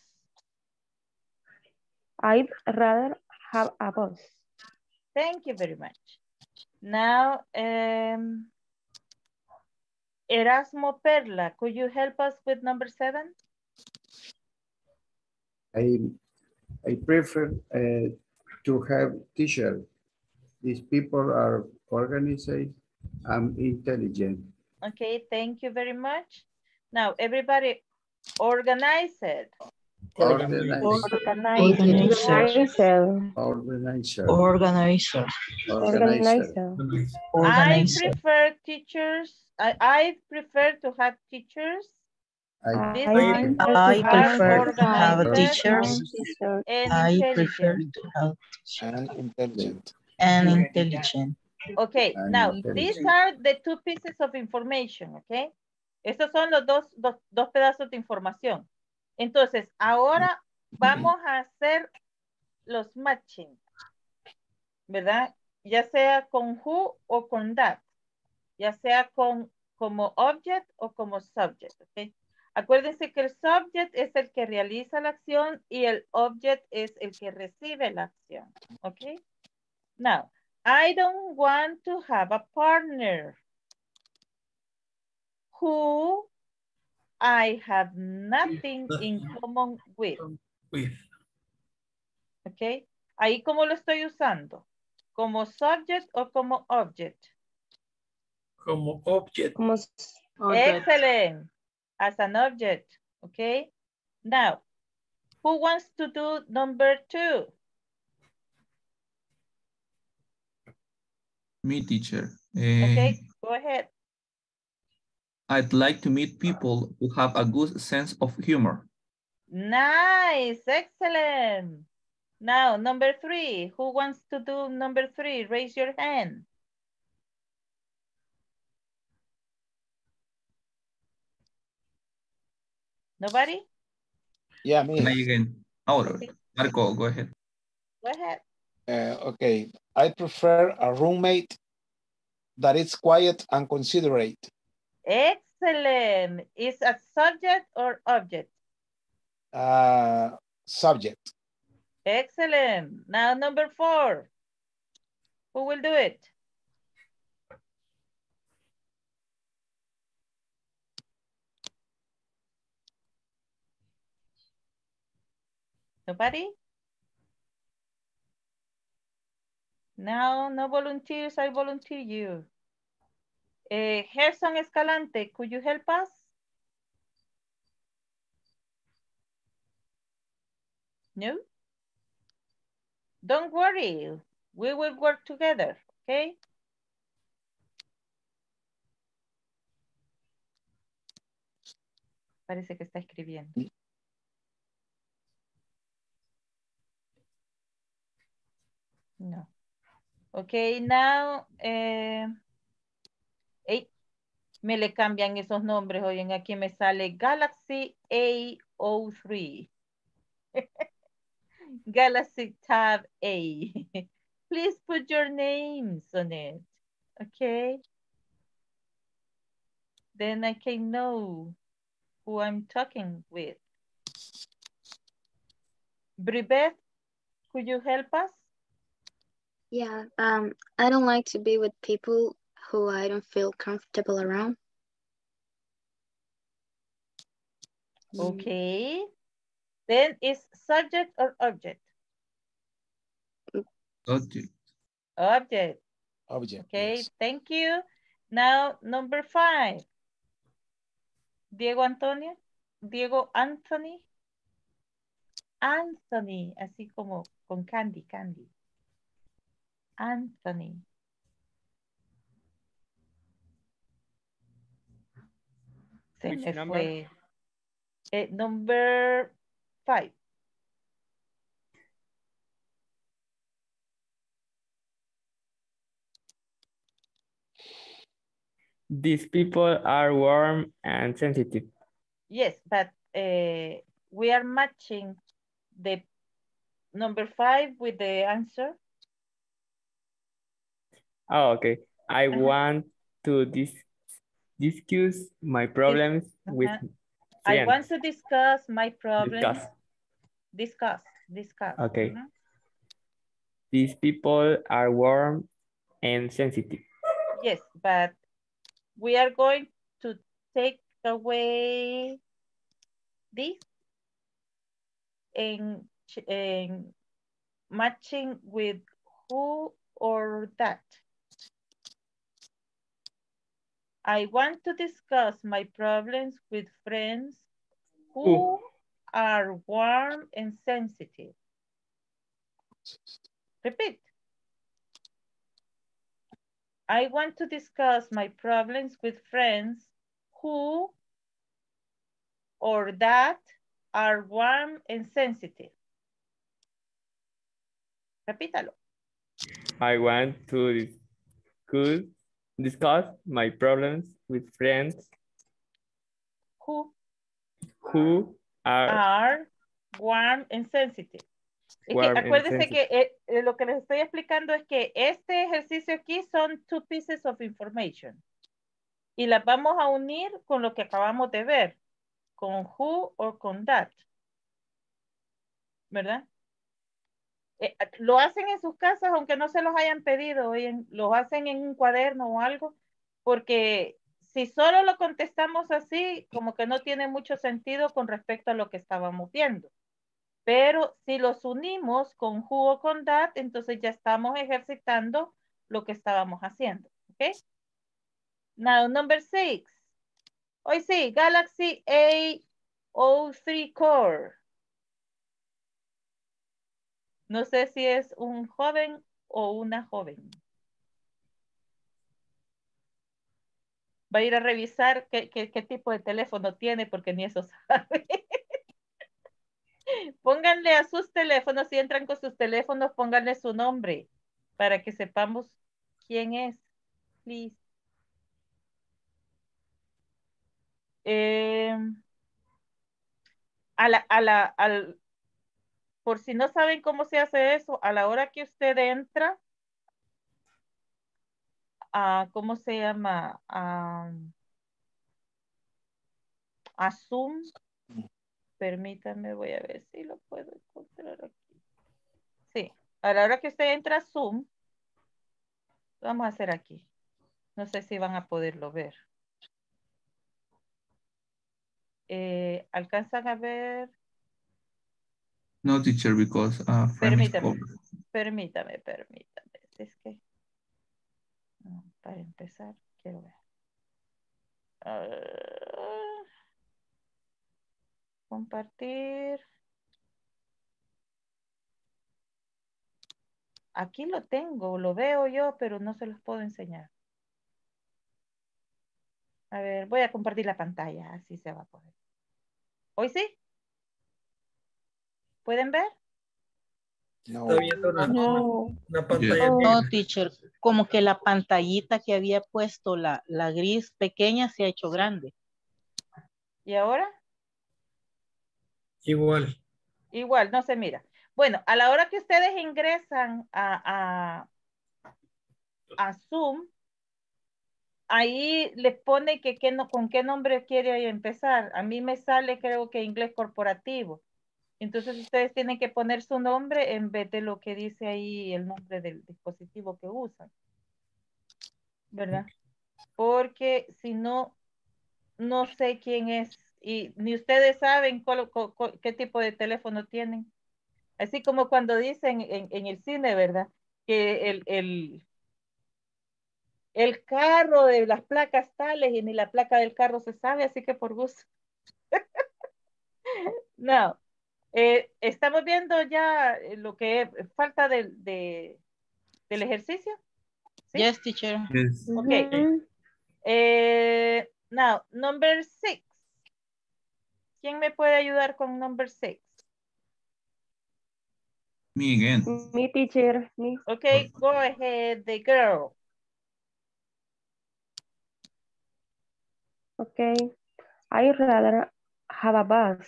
I'd rather have a boss. Thank you very much. Now, um, Erasmo Perla, could you help us with number seven? I, I prefer uh, to have teacher. These people are organized and intelligent. Okay, thank you very much. Now, everybody organize it. Organized. Organizer. Organizer. Organizer. Organizer. I Organizer. prefer teachers. I, I prefer to have teachers. I, This I, I prefer to have teachers. I prefer to have And intelligent. and intelligent. Okay, And now intelligent. these are the two pieces of information, okay? Estos son los dos, dos, dos pedazos de información. Entonces, ahora vamos a hacer los matching, ¿verdad? Ya sea con who o con that, ya sea con como object o como subject, ¿ok? Acuérdense que el subject es el que realiza la acción y el object es el que recibe la acción, ¿ok? Now, I don't want to have a partner. who I have nothing in common with. With. ¿Ok? Ahí, ¿cómo lo estoy usando? ¿Como subject o como object? Como object. Como Excellent. As an object. Okay. Now, who wants to do number two? Me, teacher. Okay, Eh, go ahead. I'd like to meet people who have a good sense of humor. Nice. Excellent. Now, number three. Who wants to do number three? Raise your hand. Nobody? Yeah, me. Try again. Ahora, Marco, go ahead. Go ahead. Uh, okay, I prefer a roommate that is quiet and considerate. Excellent. Is a subject or object? Uh, subject. Excellent. Now number four. Who will do it? Nobody? Now, no volunteers, I volunteer you. Uh, Gerson Escalante, could you help us? No? Don't worry, we will work together, okay? Parece que está escribiendo. No. Okay, now, eh, ey, me le cambian esos nombres, oyen, aquí me sale Galaxy A03. Galaxy Tab A. Please put your names on it, okay? Then I can know who I'm talking with. Bribeth, could you help us? Yeah, um, I don't like to be with people who I don't feel comfortable around. Mm. Okay. Then is subject or object? Object. Object. Object. Okay, yes. thank you. Now, number five. Diego Antonio. Diego Anthony. Anthony, así como con candy, candy. Anthony. Se Which me number? fue. Eh, number five. These people are warm and sensitive. Yes, but uh, we are matching the number five with the answer. Oh, okay. I Uh-huh. want to dis discuss my problems with Uh-huh. friends. I want to discuss my problems. Discuss. Discuss. Discuss. Okay. Mhm. These people are warm and sensitive. Yes, but we are going to take away this and, and matching with who or that. I want to discuss my problems with friends who are warm and sensitive. Repeat. I want to discuss my problems with friends who or that are warm and sensitive. Repítalo. I want to discuss, discuss my problems with friends Who who are are warm and sensitive. Es que Warm and acuérdense sensitive. que eh, eh, lo que les estoy explicando es que este ejercicio aquí son two pieces of information. Y las vamos a unir con lo que acabamos de ver. Con who o con that. ¿Verdad? Eh, lo hacen en sus casas aunque no se los hayan pedido. oyen, Lo hacen en un cuaderno o algo. Porque si solo lo contestamos así, como que no tiene mucho sentido con respecto a lo que estábamos viendo. Pero si los unimos con who o con that, entonces ya estamos ejercitando lo que estábamos haciendo. ¿Ok? Now, number six. Hoy sí, Galaxy A03 Core. No sé si es un joven o una joven. Va a ir a revisar qué, tipo de teléfono tiene porque ni eso sabe. Pónganle a sus teléfonos, si entran con sus teléfonos, pónganle su nombre para que sepamos quién es. Please. Eh, a la, a la, al, por si no saben cómo se hace eso, a la hora que usted entra, a, ¿cómo se llama? A, a Zoom. Permítanme, voy a ver si lo puedo encontrar aquí. Sí, a la hora que usted entra a Zoom, vamos a hacer aquí. No sé si van a poderlo ver. Eh, ¿Alcanzan a ver? No, teacher, because uh, Permítame, permítame, permítame. Es que, no, para empezar, quiero ver. Ah, compartir. Aquí lo tengo, lo veo yo, pero no se los puedo enseñar. A ver, voy a compartir la pantalla, así se va a poder. ¿Hoy sí? ¿Pueden ver? Está viendo una, No. una pantalla No, negra. teacher, como que la pantallita que había puesto, la, la gris pequeña, se ha hecho grande. ¿Y ahora? Igual. Igual, no se mira. Bueno, a la hora que ustedes ingresan a, a, a Zoom, ahí les pone que, qué no, con qué nombre quiere empezar. A mí me sale creo que inglés corporativo. Entonces ustedes tienen que poner su nombre en vez de lo que dice ahí el nombre del dispositivo que usan. ¿Verdad? Porque si no, no sé quién es y ni ustedes saben qué tipo de teléfono tienen. Así como cuando dicen en, en el cine, ¿verdad? Que el, el, el carro de las placas tales y ni la placa del carro se sabe, así que por gusto. no. Eh, estamos viendo ya eh, lo que falta del, de, del ejercicio. ¿Sí? Yes, teacher. Yes. Ok. Eh, now, number six. ¿Quién me puede ayudar con number six? Me again. Me teacher, me. Okay, go ahead, the girl. Okay. I rather have a boss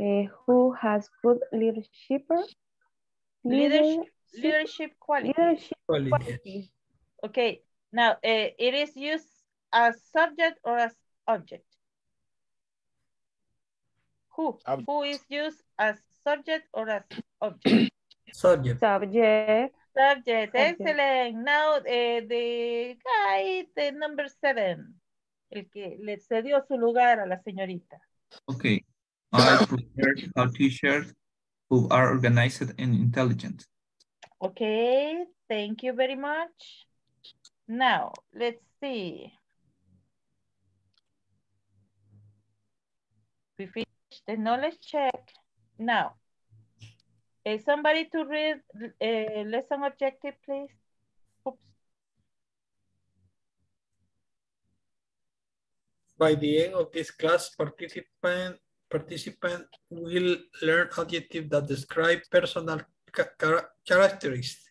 eh, who has good leadership. Leadership, leadership, quality. leadership Quality. quality. Okay, now uh, it is used as subject or as object? Who? Who is used as subject or as object? Subject. Subject. Subject, Subject. excellent. Now uh, the guy, the number seven, el que le cedió su lugar a la señorita. Okay. I prefer our teachers who are organized and intelligent. Okay, thank you very much. Now, let's see. We finished the knowledge check. Now, is somebody to read uh, lesson objective, please? Oops. By the end of this class, participant participant will learn adjectives that describe personal ca- chara- characteristics.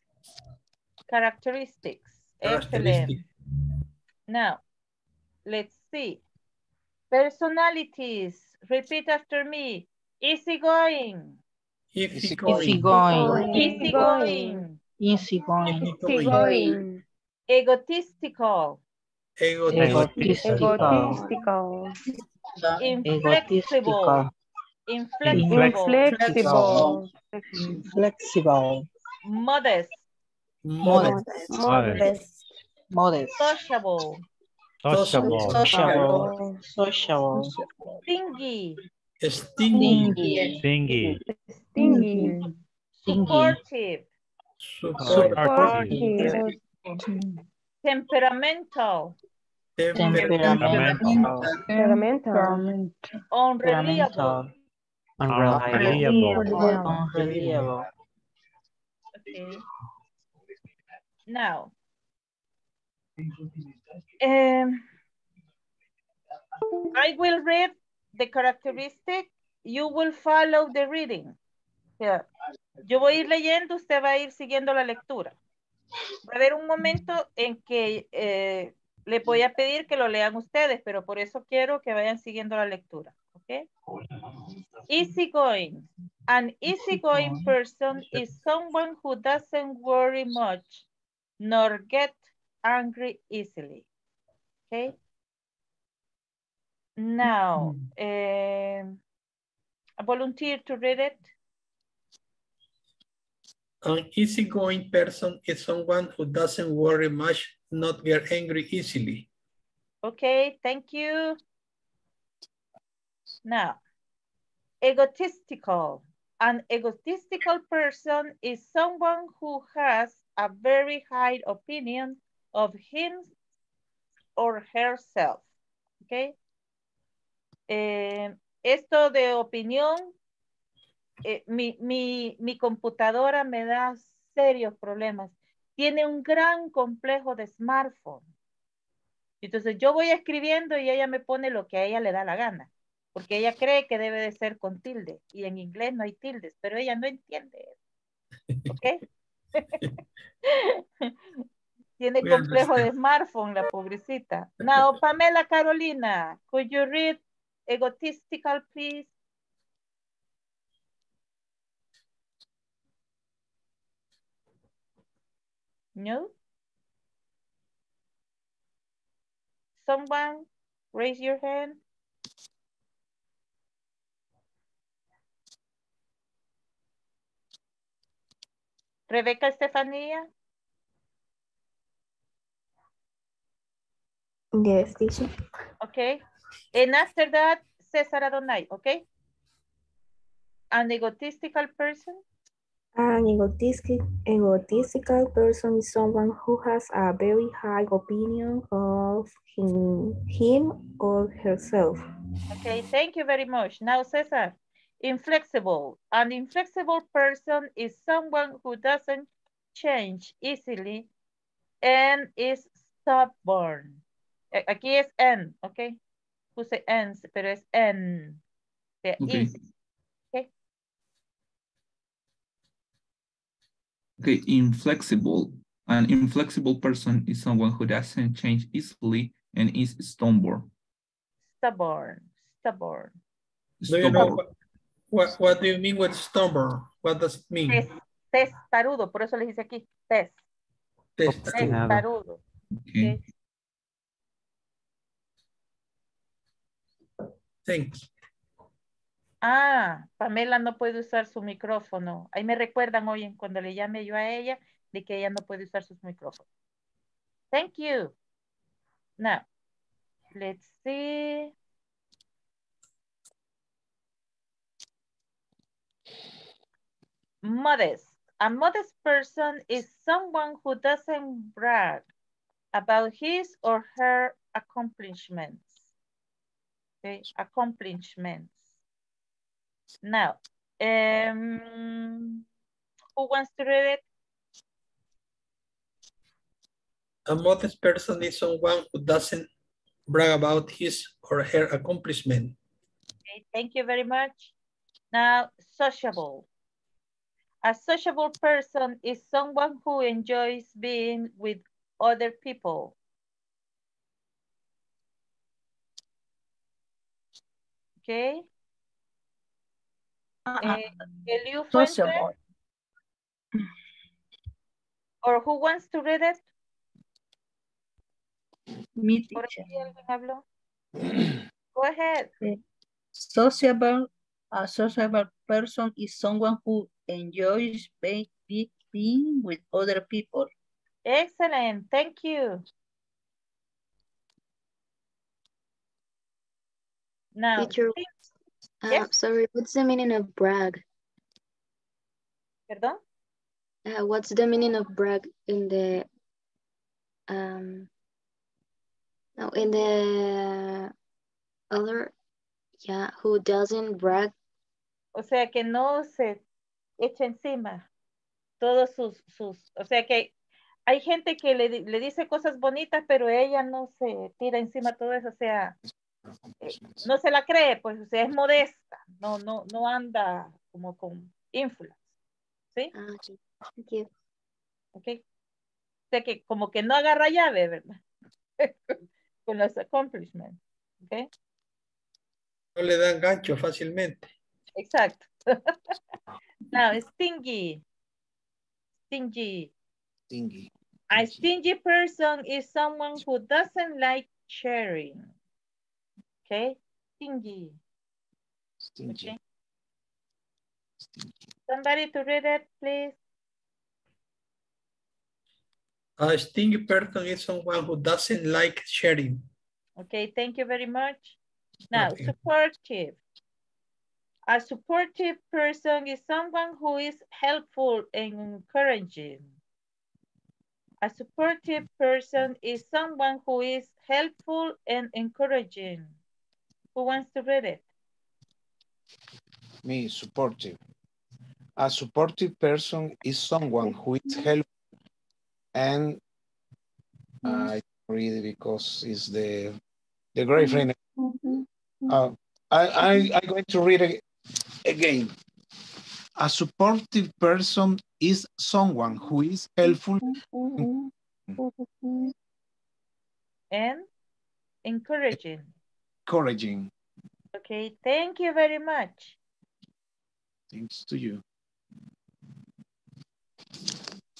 Characteristics. Excellent. Characteristic. Now, let's see. Personalities. Repeat after me. Easygoing. Easygoing. Easygoing. Easygoing. Easygoing. Egotistical. Egotistical. Egotistical. Inflexible. Inflexible. Inflexible. Flexible. Modest. Modest. Modest. Modest. Sociable. Sociable. Sociable. Sociable. Stingy. Stingy. Stingy. Stingy. Supportive. Supportive. Temperamental. Unreliable. Unreliable. Unreliable. Okay. Now, um, I will read the characteristic. You will follow the reading. Sea, yo voy a ir leyendo, usted va a ir siguiendo la lectura. Va a haber un momento en que eh, le voy a pedir que lo lean ustedes, pero por eso quiero que vayan siguiendo la lectura. ¿Ok? Easygoing. An easygoing person is someone who doesn't worry much nor get angry easily. Okay? Now, um, a volunteer to read it. An easygoing person is someone who doesn't worry much, not get angry easily. Okay, thank you. Now, egotistical. An egotistical person is someone who has a very high opinion of him or herself. Okay. Eh, esto de opinión, eh, mi, mi, mi computadora me da serios problemas. Tiene un gran complejo de smartphone. Entonces yo voy escribiendo y ella me pone lo que a ella le da la gana, porque ella cree que debe de ser con tilde y en inglés no hay tildes, pero ella no entiende. ¿Ok? Tiene complejo de smartphone, la pobrecita. Now, Pamela Carolina, could you read egotistical, please? No? Someone raise your hand. Rebecca Estefania? Yes, teacher. Okay. And after that, Cesar Adonai, okay? An egotistical person? An egotistic, egotistical person is someone who has a very high opinion of him, him or herself. Okay, thank you very much. Now, Cesar, inflexible. An inflexible person is someone who doesn't change easily and is stubborn. Eh, Aquí es N, ok? Puse N, pero es N. O sea, Okay. easy. Okay. Okay, inflexible. An inflexible person is someone who doesn't change easily and is stubborn. Stubborn, stubborn. Do you know Stubborn. what, what, what do you mean with stubborn? What does it mean? Tes- Testarudo, por eso le dice aquí, test. Testarudo. Testarudo. Okay. Thanks. Ah, Pamela no puede usar su micrófono. Ahí me recuerdan hoy cuando le llame yo a ella de que ella no puede usar sus micrófonos. Thank you. Now, let's see. Modest. A modest person is someone who doesn't brag about his or her accomplishments. Okay, accomplishments. Now, um, who wants to read it? A modest person is someone who doesn't brag about his or her accomplishment. Okay, thank you very much. Now, sociable. A sociable person is someone who enjoys being with other people. Okay. Ah, ah. Eh, Eliu Fuente? Or who wants to read it? Me, Por teacher. aquí alguien habló. Go ahead. Eh, sociable, a sociable person is someone who enjoys be- be- being with other people. Excellent, thank you. Now, Teacher, sting- uh, Yes. sorry, what's the meaning of brag? perdón. Uh, what's the meaning of brag in the um no in the other yeah who doesn't brag O sea, que no se echa encima todos sus, sus, o sea que hay gente que le, le dice cosas bonitas, pero ella no se tira encima todo eso, o sea, eh, no se la cree, pues, o sea, es modesta, no, no, no anda como con influence, ¿sí? Ah, okay. Thank you. ¿Ok? O sea que como que no agarra llave, ¿verdad? con los accomplishments, ¿ok? No le dan gancho fácilmente. Exacto. Now, stingy. Stingy. Stingy. A stingy person is someone who doesn't like sharing. Okay? Stingy. Stingy. Okay. Somebody to read it, please. A stingy person is someone who doesn't like sharing. Okay, thank you very much. Now, Okay. supportive. A supportive person is someone who is helpful and encouraging. A supportive person is someone who is helpful and encouraging. Who wants to read it? Me, supportive. A supportive person is someone who is helpful and I read it because it's the the great friend. Mm-hmm. Uh, I, I, I'm going to read it again. A supportive person is someone who is helpful. Mm-hmm. Mm-hmm. And encouraging. Encouraging. Okay, thank you very much. Thanks to you.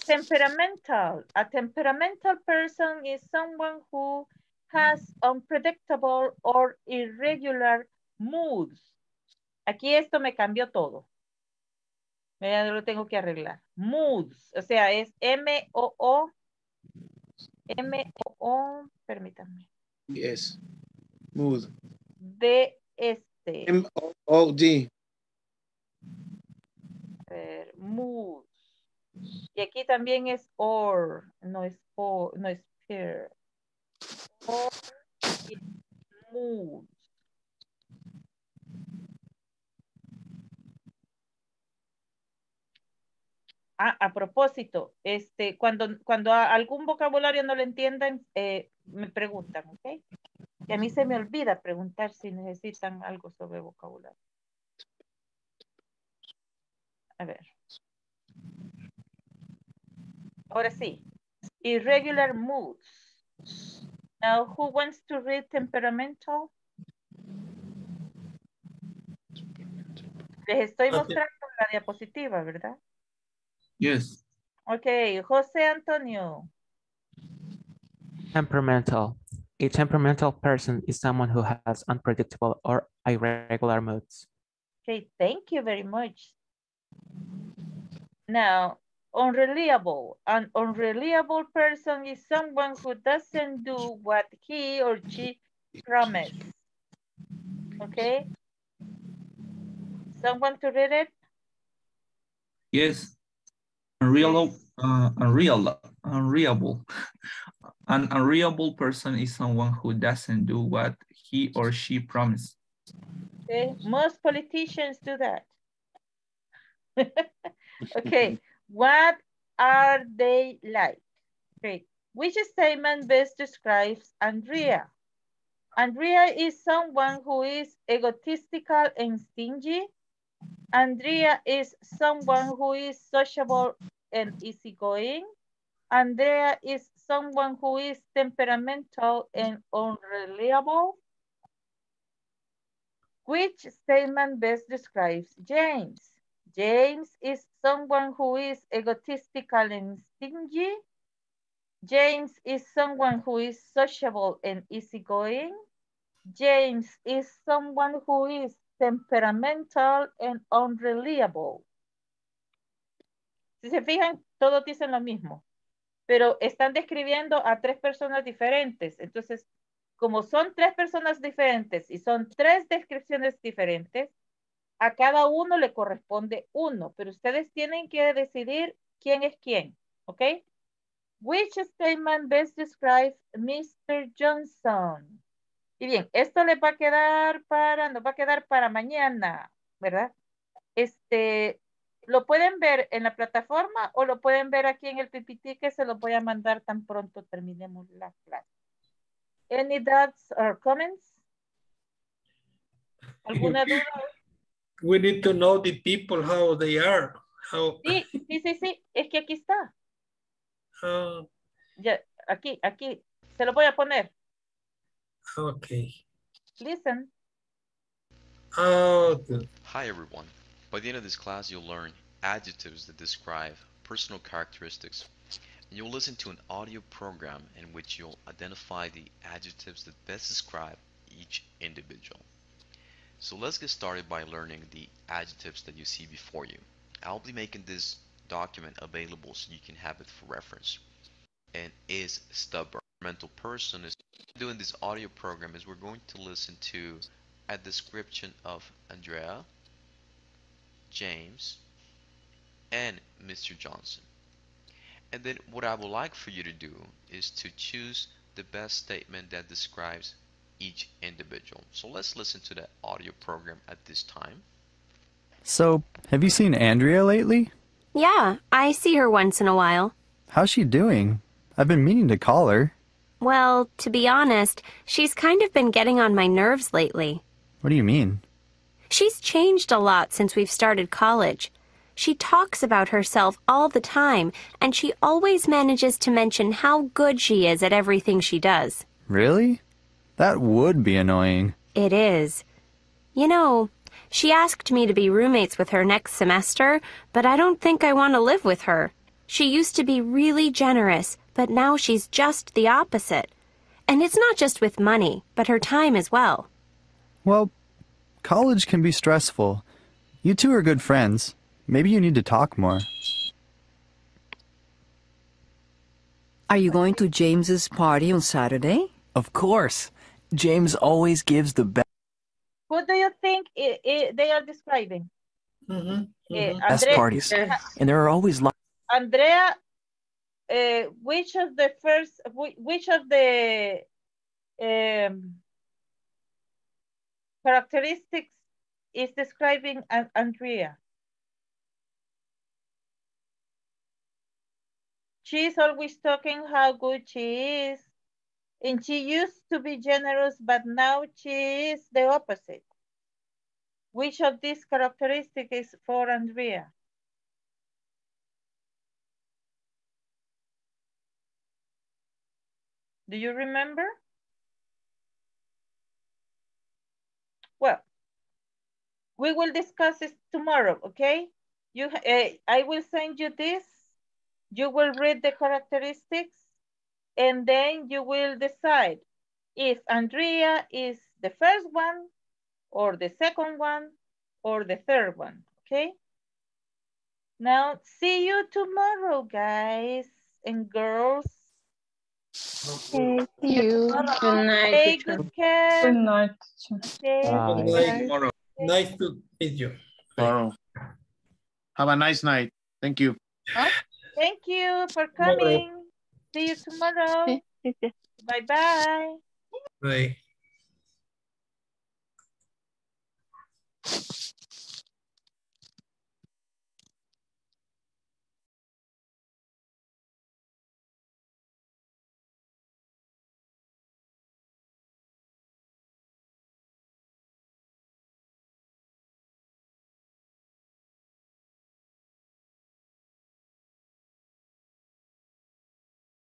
Temperamental. A temperamental person is someone who has unpredictable or irregular moods. Aquí esto me cambió todo. Ya lo tengo que arreglar. Moods. O sea, es M-O-O. M-O-O. Permítanme. Yes. Mood. De este. M-O-O-D. A ver, moods. Y aquí también es or, no es for, no es peer. Or y moods. Ah, a propósito, este, cuando, cuando algún vocabulario no lo entiendan, eh, me preguntan, ¿ok? Y a mí se me olvida preguntar si necesitan algo sobre vocabulario. A ver. Ahora sí. Irregular moods. Now, who wants to read temperamental? Les estoy Okay. mostrando la diapositiva, ¿verdad? Yes. Ok, José Antonio. Temperamental. A temperamental person is someone who has unpredictable or irregular moods. Okay, thank you very much. Now, unreliable. An unreliable person is someone who doesn't do what he or she promised. Okay? Someone to read it? Yes. Unreal, uh, unreal, unreal. An unreal person is someone who doesn't do what he or she promised. Okay, most politicians do that. okay, what are they like? Great. Which statement best describes Andrea? Andrea is someone who is egotistical and stingy. Andrea is someone who is sociable and easygoing. Andrea is someone who is temperamental and unreliable. Which statement best describes James? James is someone who is egotistical and stingy. James is someone who is sociable and easygoing. James is someone who is temperamental and unreliable. Si se fijan, todos dicen lo mismo, pero están describiendo a tres personas diferentes. Entonces, como son tres personas diferentes y son tres descripciones diferentes, a cada uno le corresponde uno, pero ustedes tienen que decidir quién es quién, ¿ok? Which statement best describes Mr. Johnson? Y bien, esto les va a quedar para, nos va a quedar para mañana, ¿verdad? Este, lo pueden ver en la plataforma o lo pueden ver aquí en el PPT que se lo voy a mandar tan pronto terminemos la clase. Any doubts or comments? ¿Alguna duda? We need to know the people, how they are. How... Sí, sí, sí, sí, es que aquí está. Oh, Ya, aquí, aquí, se lo voy a poner. okay. Listen. Oh, good. Hi everyone. By the end of this class, you'll learn adjectives that describe personal characteristics. And you'll listen to an audio program in which you'll identify the adjectives that best describe each individual. So let's get started by learning the adjectives that you see before you. I'll be making this document available so you can have it for reference. And is stubborn. Mental person is doing this audio program is we're going to listen to a description of Andrea, James, and Mr. Johnson. And then what I would like for you to do is to choose the best statement that describes each individual. So let's listen to that audio program at this time. So, have you seen Andrea lately? Yeah, I see her once in a while. How's she doing? I've been meaning to call her. Well, to be honest, she's kind of been getting on my nerves lately. What do you mean? She's changed a lot since we've started college. She talks about herself all the time, and she always manages to mention how good she is at everything she does. Really? That would be annoying. It is. You know, she asked me to be roommates with her next semester, but I don't think I want to live with her. She used to be really generous, but now she's just the opposite. And it's not just with money, but her time as well. Well, college can be stressful. You two are good friends. Maybe you need to talk more. Are you going to James's party on Saturday? Of course. James always gives the best What do you think i- i- they are describing? Eh, Andre- parties. eh, And there are always lots. Andrea, uh, which of the first, which of the um, characteristics is describing An- Andrea? She's always talking how good she is. And she used to be generous, but now she is the opposite. Which of these characteristics is for Andrea? Do you remember? Well, we will discuss this tomorrow, okay? You, uh, I will send you this. You will read the characteristics and then you will decide if Andrea is the first one or the second one or the third one, okay? Now, see you tomorrow, guys and girls. Thank you. Good night. Take good care. Good night. Okay. Good night. bye. Nice to meet you. Tomorrow. Have a nice night. Thank you. Thank you for Tomorrow. coming. See you tomorrow. Bye-bye. Bye.